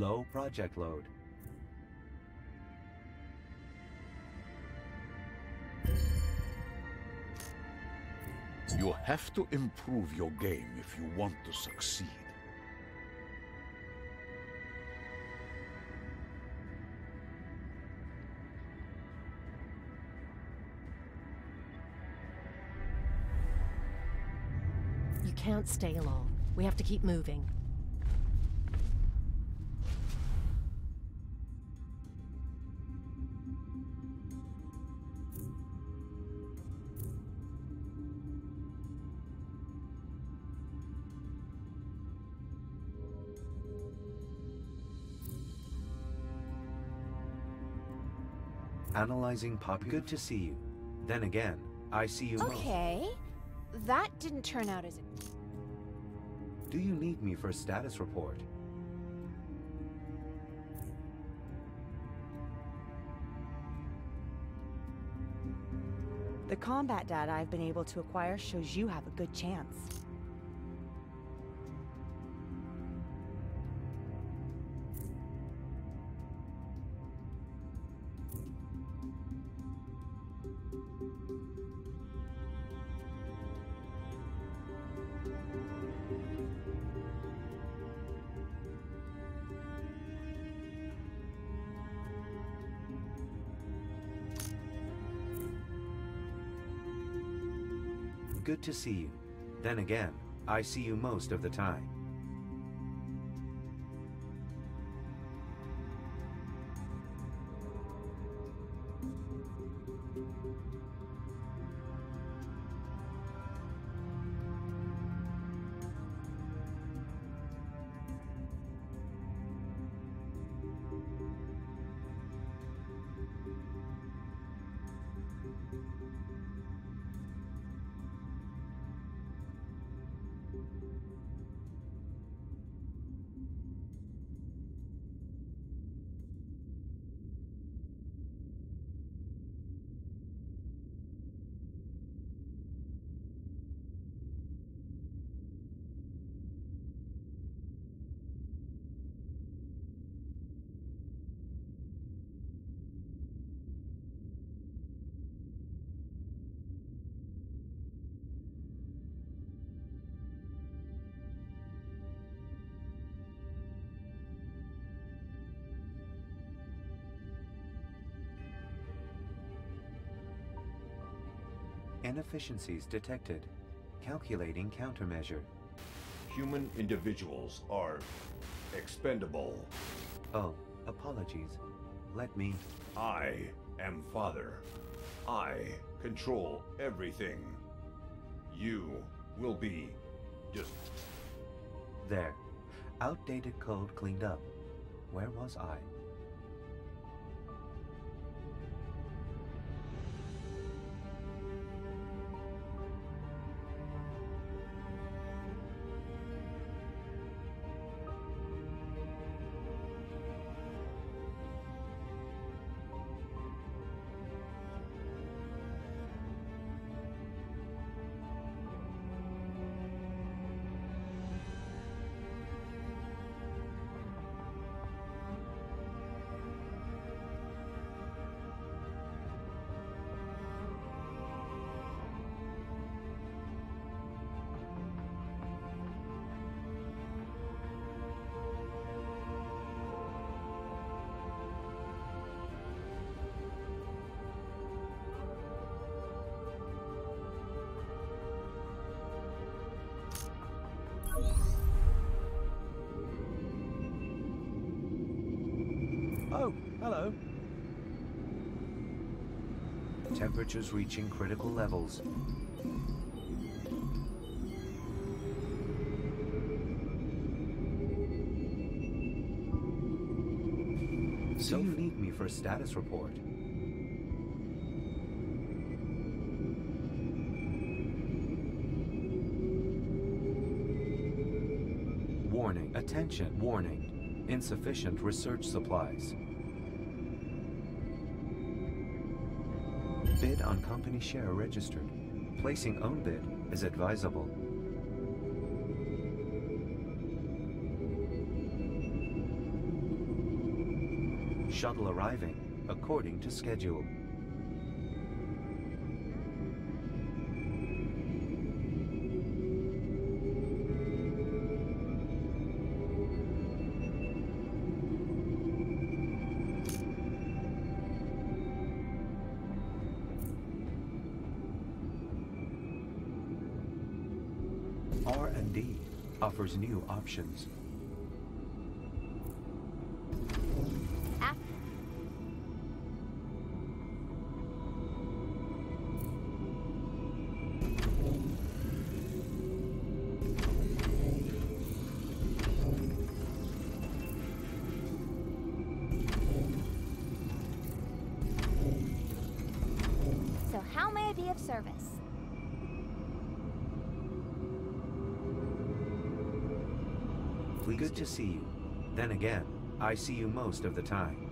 Low project load. You have to improve your game if you want to succeed. You can't stay long. We have to keep moving. Analyzing popular. Good to see you. Then again, I see you most. Okay. That didn't turn out as... Do you need me for a status report? The combat data I've been able to acquire shows you have a good chance. To see you. Then again, I see you most of the time. Inefficiencies detected. Calculating countermeasure. Human individuals are expendable. Oh, apologies. Let me... I am Father. I control everything. You will be just... There. Outdated code cleaned up. Where was I? Temperatures reaching critical levels. So hmm. you need me for a status report. Warning, attention, warning. Insufficient research supplies. company share registered. Placing own bid is advisable. Shuttle arriving according to schedule. Offers new options. I see you most of the time.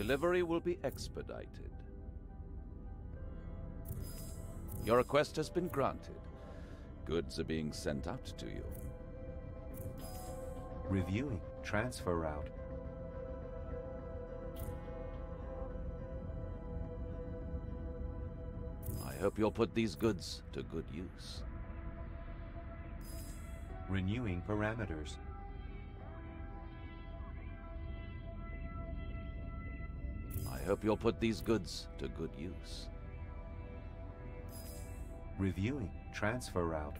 Delivery will be expedited. Your request has been granted. Goods are being sent out to you. Reviewing transfer route. I hope you'll put these goods to good use. Renewing parameters. Hope you'll put these goods to good use. Reviewing transfer route.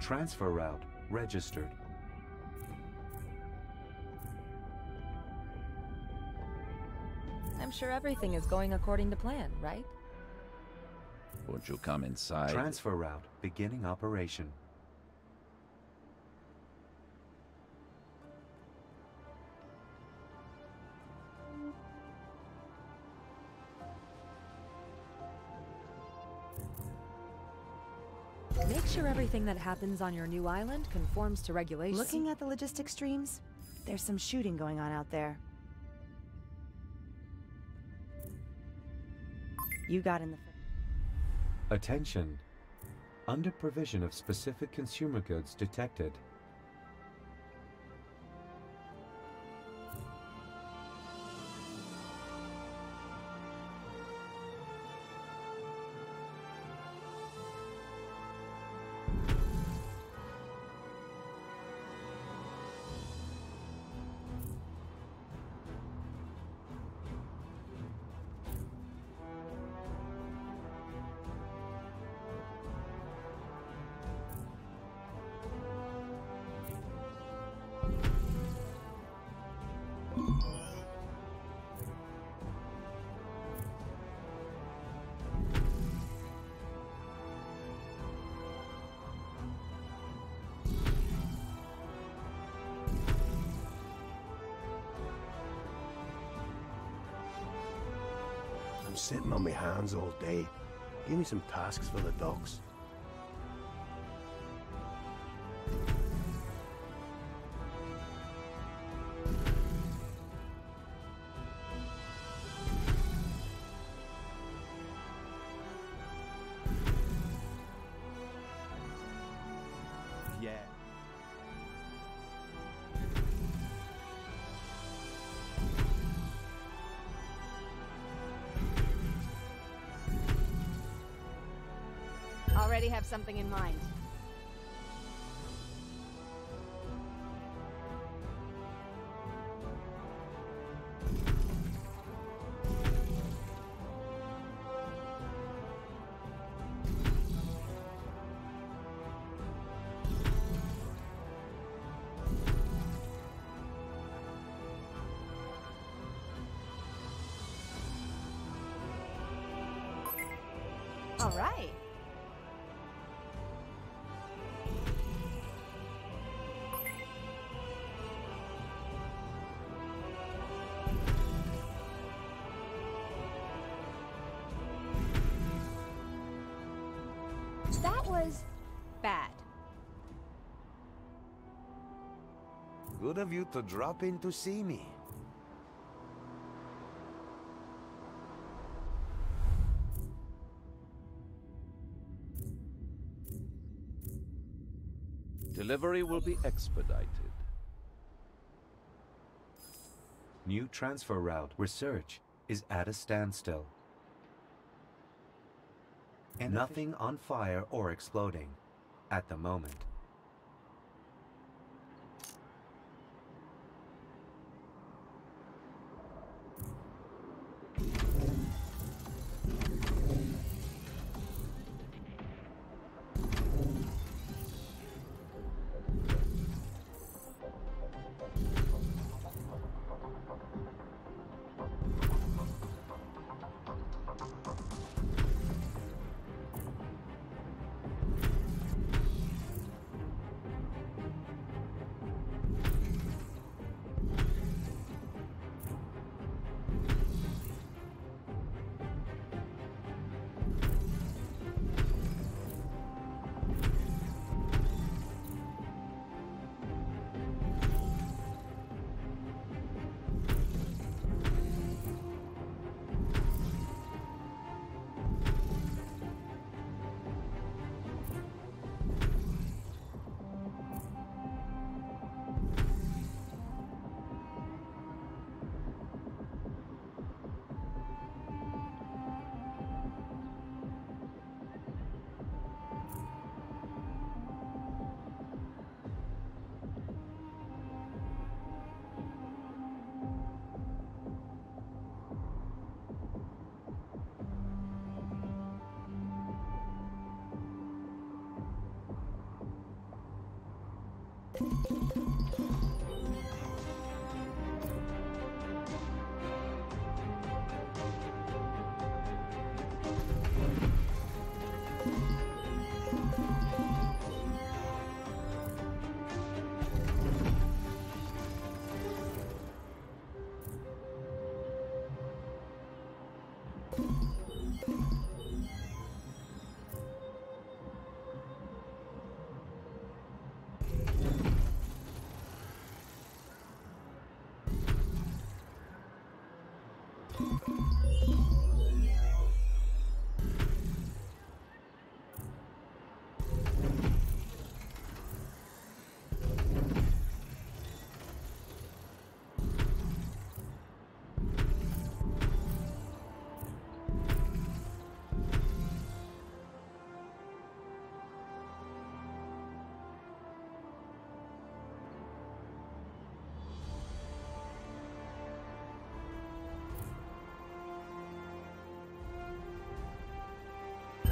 Transfer route registered. I'm sure everything is going according to plan, right? Won't you come inside? Transfer route beginning operation. Make sure everything that happens on your new island conforms to regulations. Looking at the logistics streams, there's some shooting going on out there. You got in the. Attention. Under provision of specific consumer goods detected. Sitting on my hands all day. Give me some tasks for the dogs. Something in mind. All right. Of you to drop in to see me. Delivery will be expedited. New transfer route. Research is at a standstill. And nothing on fire or exploding at the moment.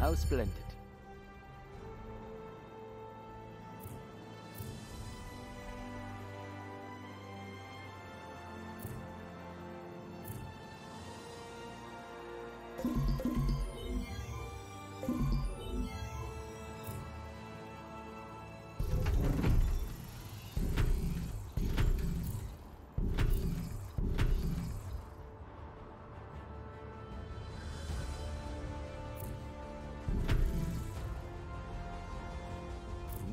How splendid.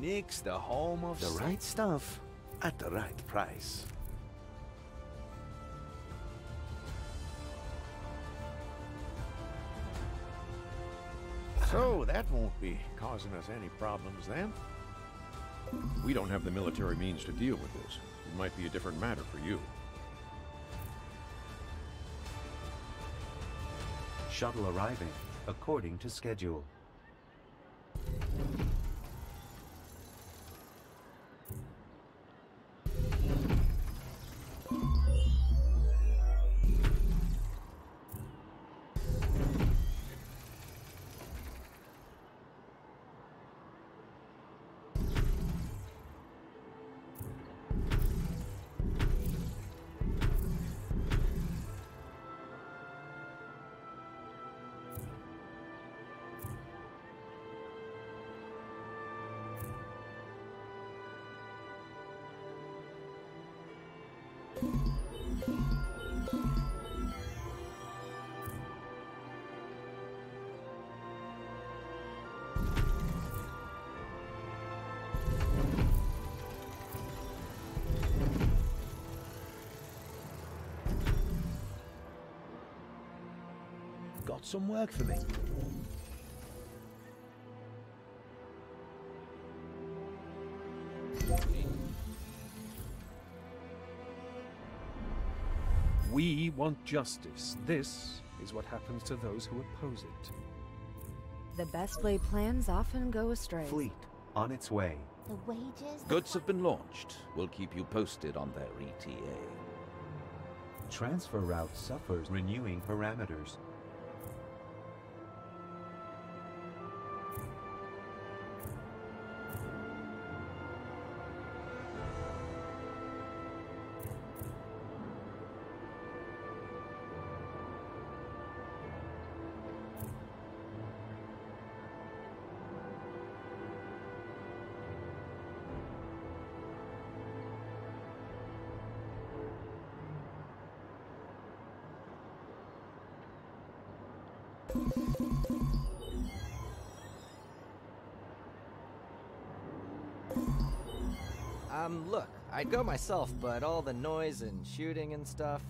Nick's the home of the right stuff at the right price. So that won't be causing us any problems then? We don't have the military means to deal with this. It might be a different matter for you. Shuttle arriving according to schedule. Got some work for me. We want justice. This is what happens to those who oppose it. The best laid plans often go astray. Fleet, on its way. The wages. Goods have been launched. We'll keep you posted on their ETA. Transfer route suffers renewing parameters. Um, look, I'd go myself, but all the noise and shooting and stuff.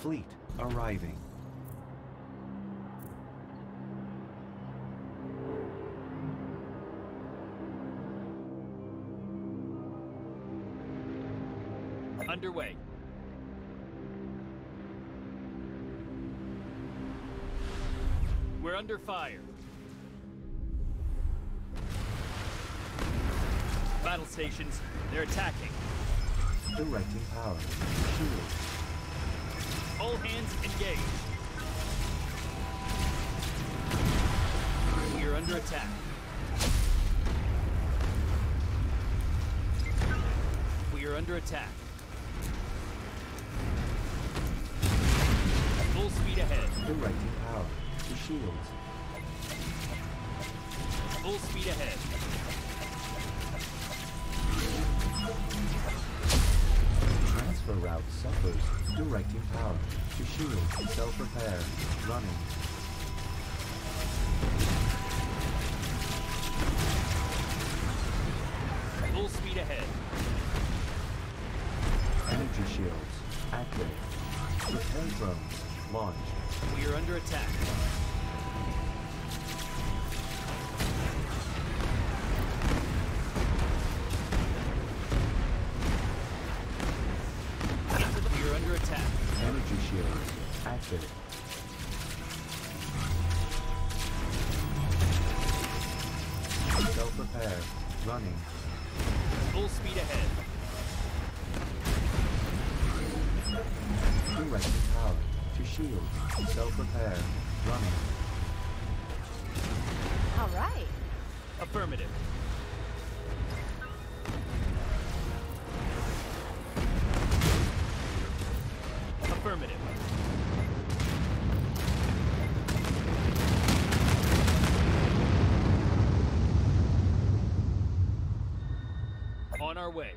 Fleet arriving. Underway. Under fire. Battle stations, they're attacking. Directing power. Shield. All hands engaged. We are under attack. We are under attack. Full speed ahead. Directing power to shields. Full speed ahead. Transfer route suffers. Directing power to shields. Self-repair. Running. Full speed ahead. Energy shields. Active. Repair drones. Launched. We are under attack. Our way.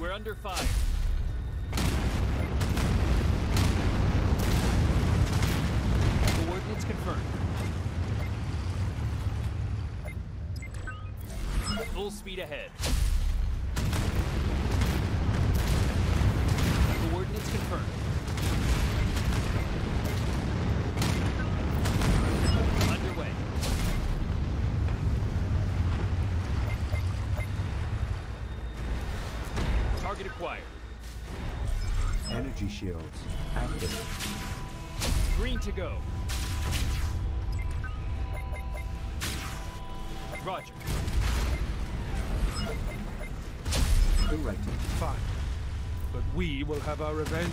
We're under fire. Coordinates confirmed. Full speed ahead. Shields. Active. Green to go. Roger. Directing. Fine. But we will have our revenge.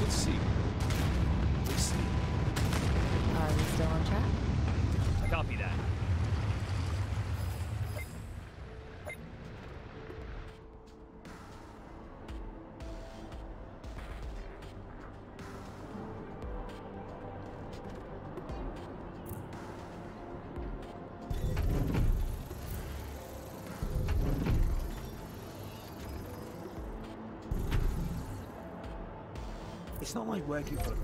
We'll see. It's not like working for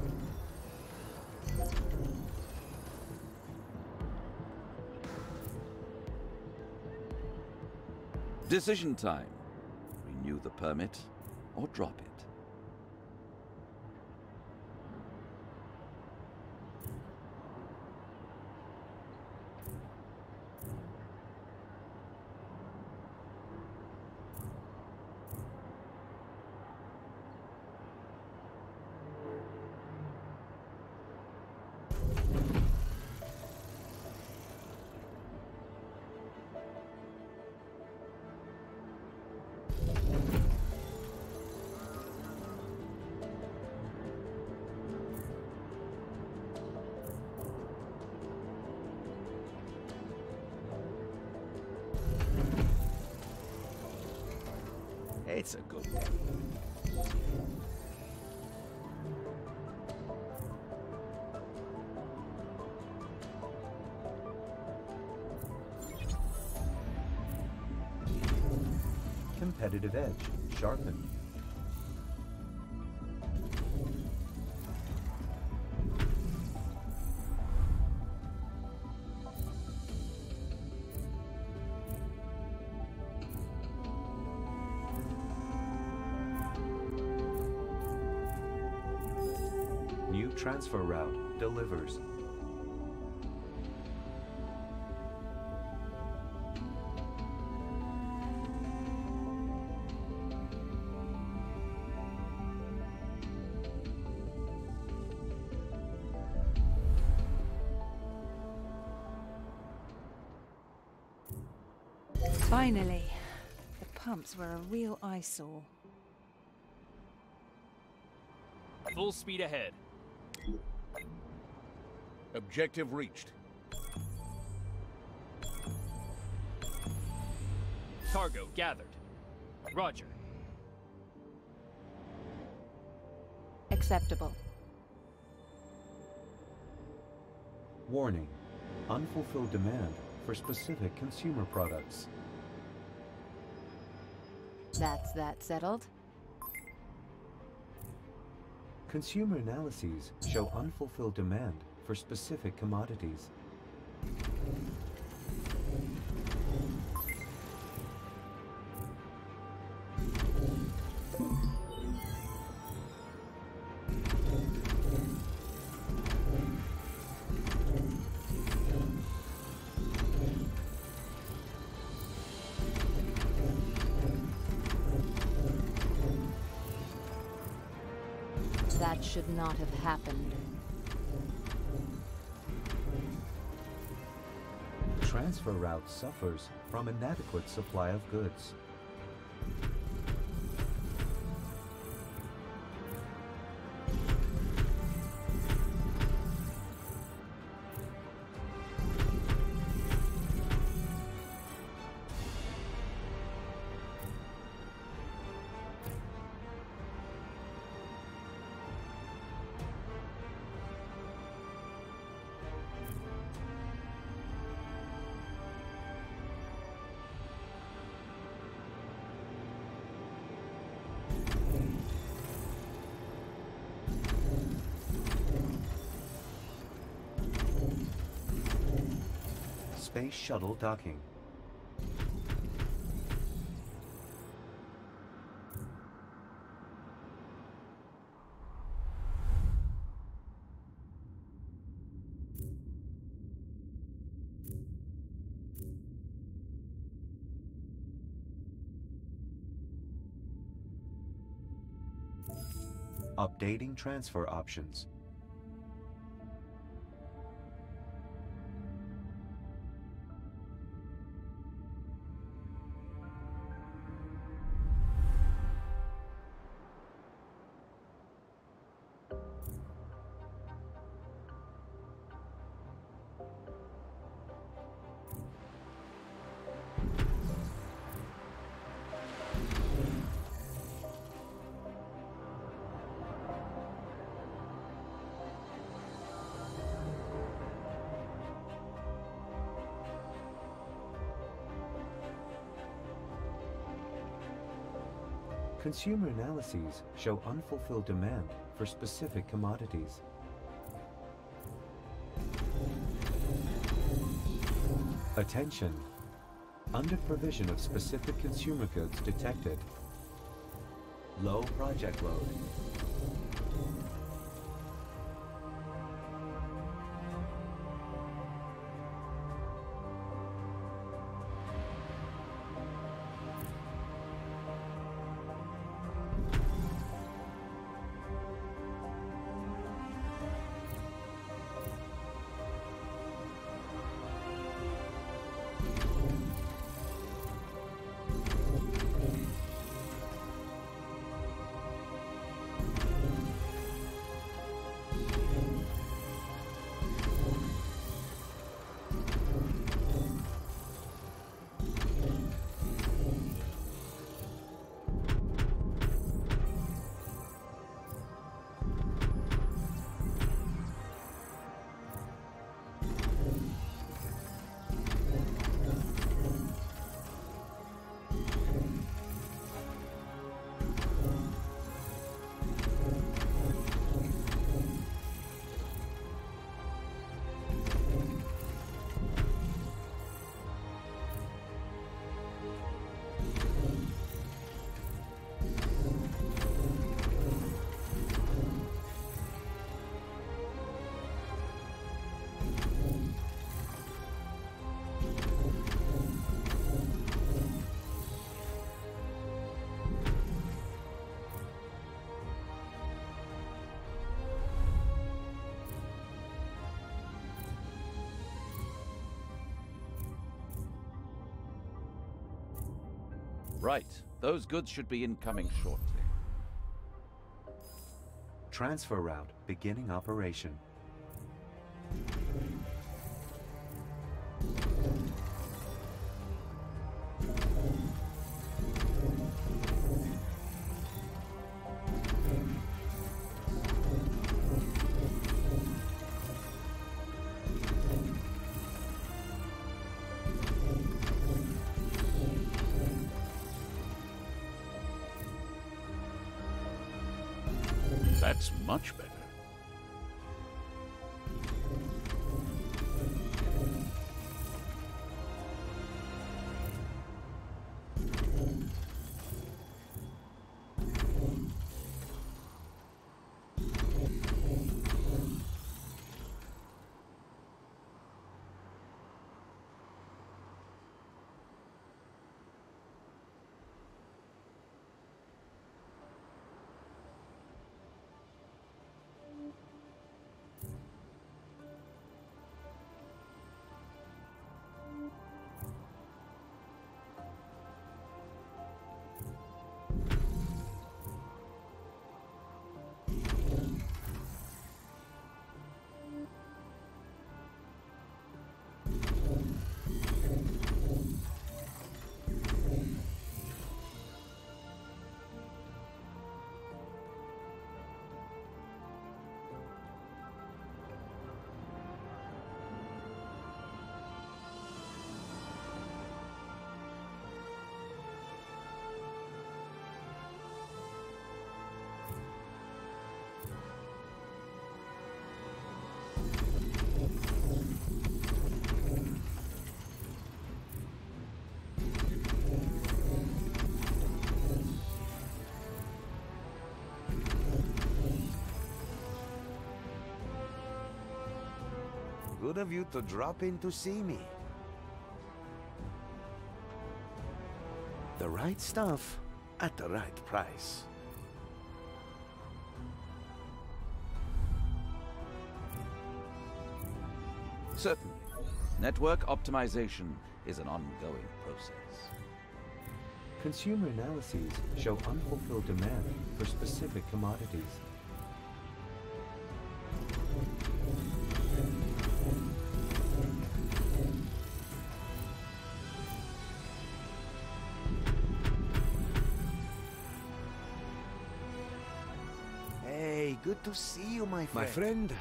Decision time. Renew the permit or drop it. New transfer route delivers. The were a real eyesore. Full speed ahead. Objective reached. Cargo gathered. Roger. Acceptable. Warning. Unfulfilled demand for specific consumer products. That's that settled. Consumer analyses show unfulfilled demand for specific commodities. That should not have happened. Transfer route suffers from inadequate supply of goods. Shuttle docking. Updating transfer options. Consumer analyses show unfulfilled demand for specific commodities. Attention! Under provision of specific consumer goods detected. Low project load. Right. Those goods should be incoming shortly. Transfer route beginning operation. Good of you to drop in to see me. The right stuff at the right price. Certainly. Network optimization is an ongoing process. Consumer analyses show unfulfilled demand for specific commodities. Good to see you, my friend. My friend?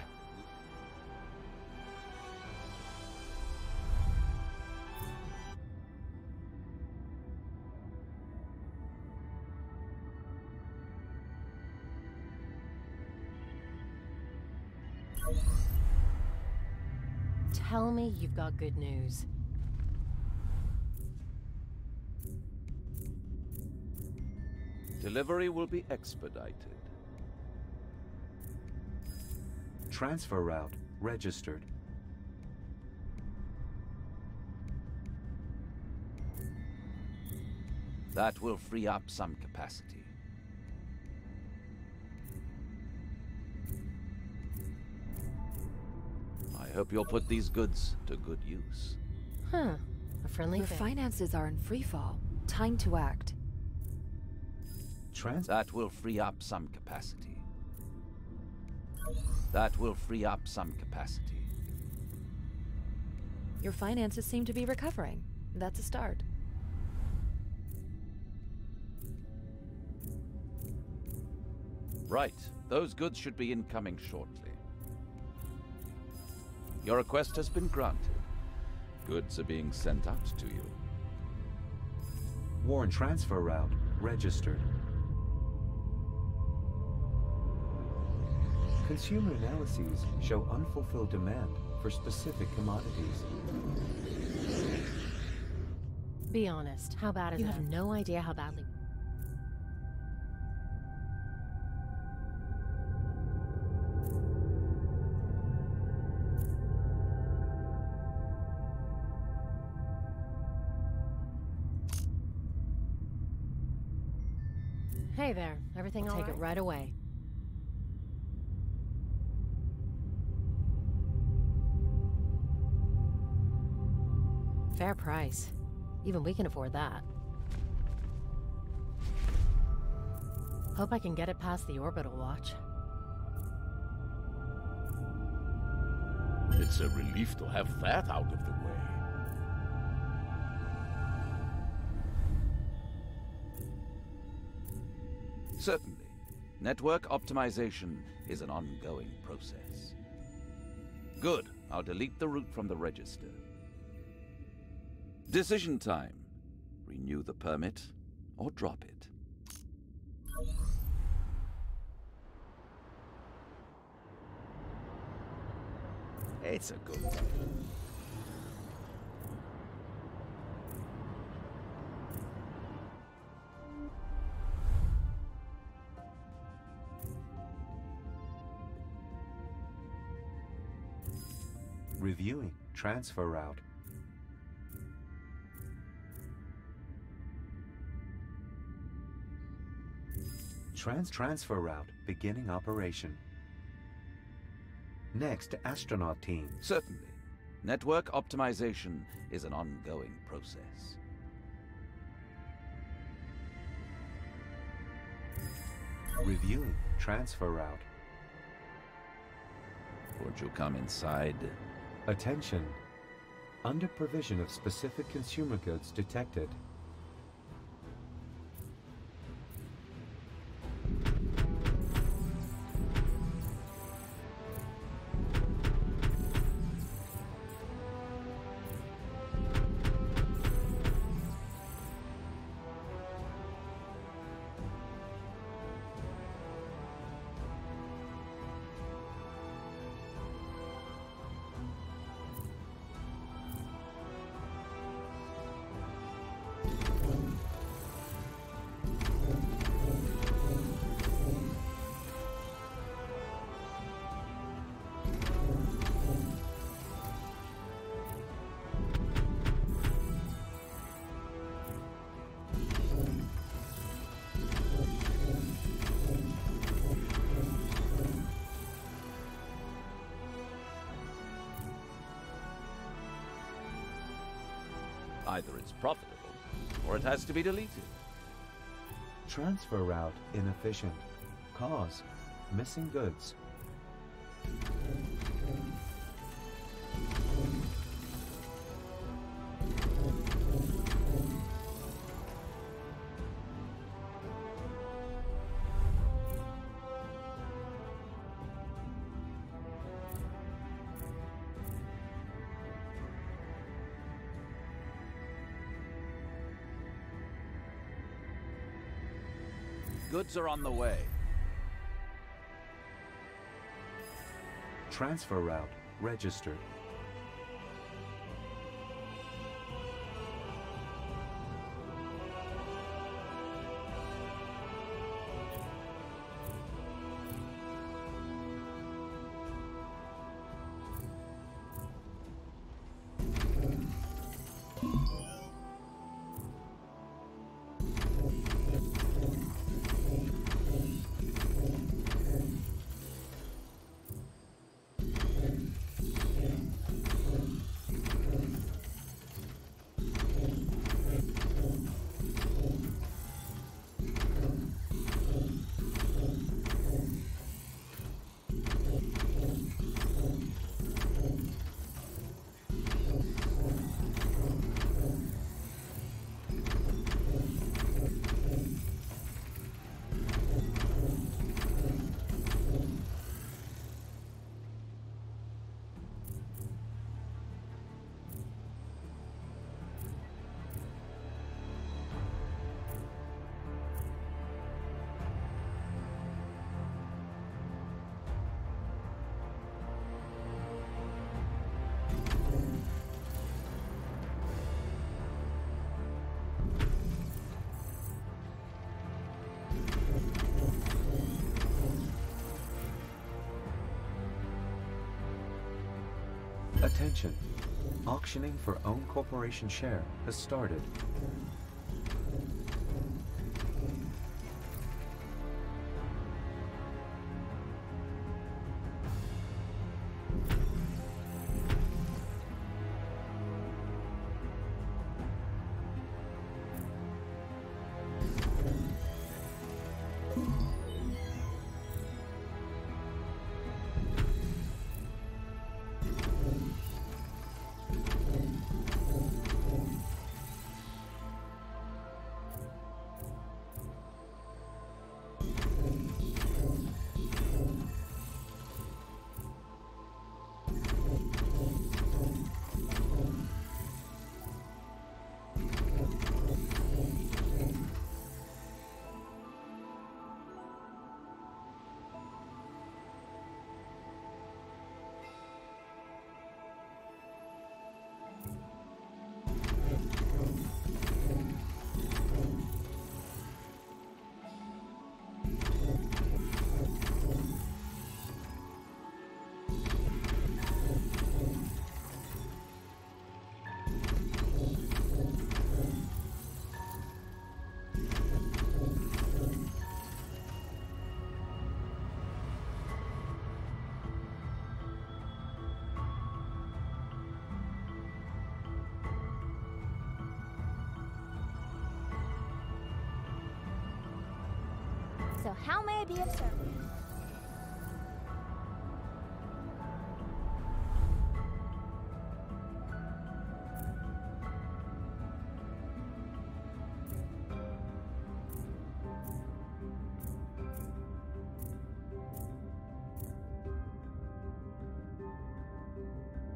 Tell me you've got good news. Delivery will be expedited. Transfer route registered. That will free up some capacity. I hope you'll put these goods to good use. Huh. A friendly Your thing. finances are in free fall. Time to act. Trans That will free up some capacity. That will free up some capacity. Your finances seem to be recovering. That's a start. Right. Those goods should be incoming shortly. Your request has been granted. Goods are being sent out to you. Warren transfer route registered. Consumer analyses show unfulfilled demand for specific commodities. Be honest. How bad is You it? have no idea how badly. Hey there. Everything I'll all take it right? right away. Fair price. Even we can afford that. Hope I can get it past the orbital watch. It's a relief to have that out of the way. Certainly. Network optimization is an ongoing process. Good. I'll delete the route from the register. Decision time. Renew the permit or drop it. It's a good one. Reviewing transfer route. Trans transfer route beginning operation. Next, astronaut team. Certainly. Network optimization is an ongoing process. Reviewing transfer route. Won't you come inside? Attention. Under provision of specific consumer goods detected. Either it's profitable, or it has to be deleted. Transfer route inefficient. Cause missing goods. Goods are on the way. Transfer route registered. Attention. Auctioning for own corporation share has started. So how may I be of service?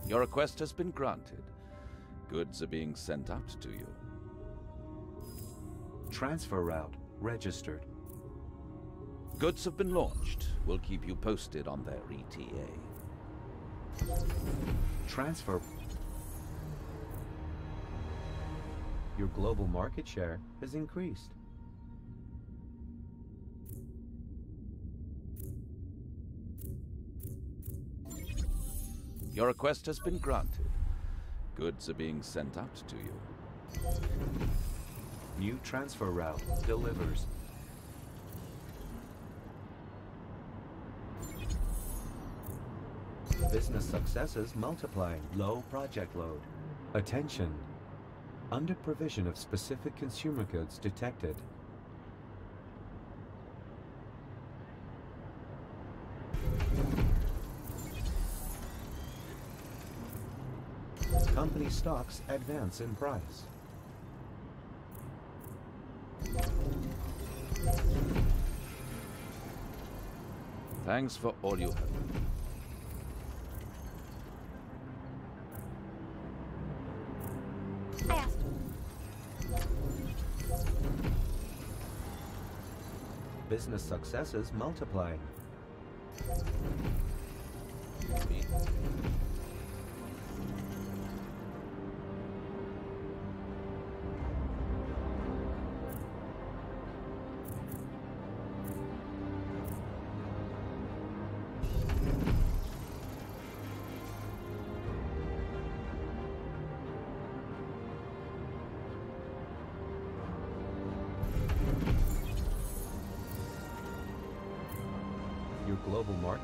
Your request has been granted. Goods are being sent out to you. Transfer route registered. Goods have been launched. We'll keep you posted on their ETA. Transfer. Your global market share has increased. Your request has been granted. Goods are being sent out to you. New transfer route delivers. Business successes multiplying. Low project load. Attention. Under provision of specific consumer goods detected. Company stocks advance in price. Thanks for all you have. Business successes multiplying.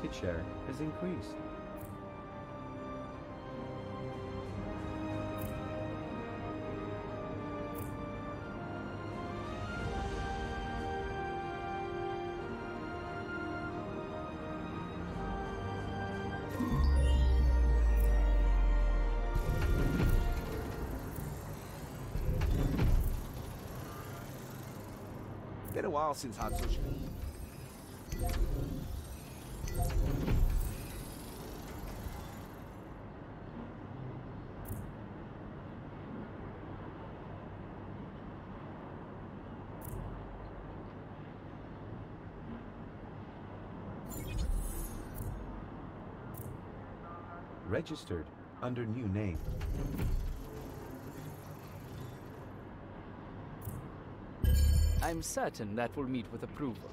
Market share has increased. Been a while since Hatsushi. Registered under new name. I'm certain that will meet with approval.